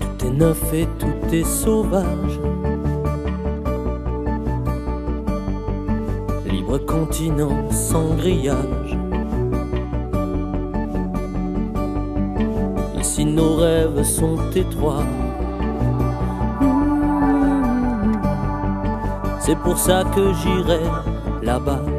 Tout est neuf et tout est sauvage. Libre continent sans grillage. Ici nos rêves sont étroits. C'est pour ça que j'irai là-bas.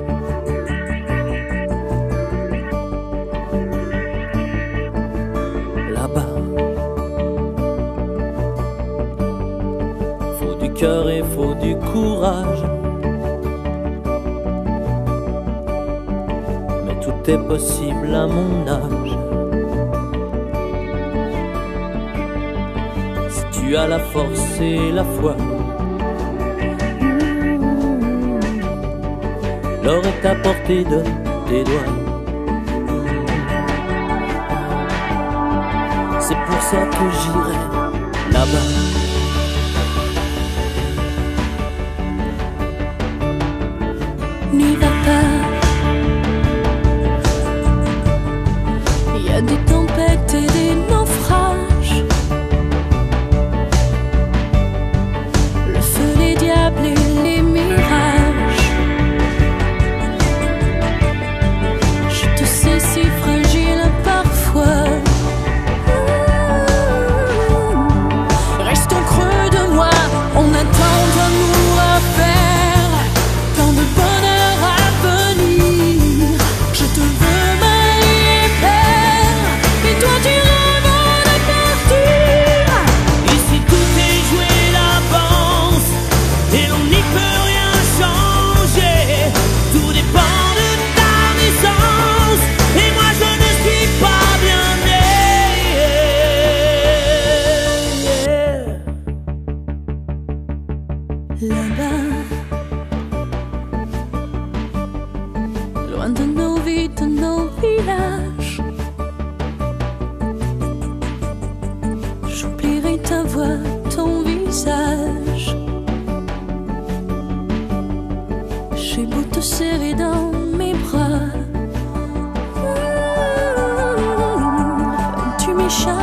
Cœur et faut du courage. Mais tout est possible à mon âge. Si tu as la force et la foi. L'or est à portée de tes doigts. C'est pour ça que j'irai là-bas. J'ai beau te serrer dans mes bras, tu m'échappes